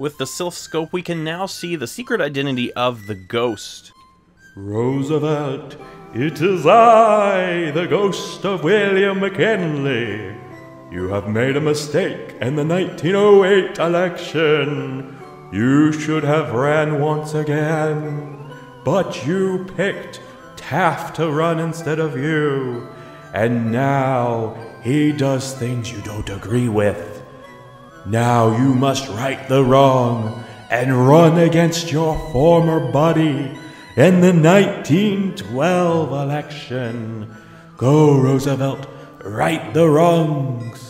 With the Silph Scope, we can now see the secret identity of the ghost. Roosevelt, it is I, the ghost of William McKinley. You have made a mistake in the 1908 election. You should have ran once again, but you picked Taft to run instead of you, and now he does things you don't agree with. Now you must right the wrong and run against your former buddy in the 1912 election. Go, Roosevelt, right the wrongs.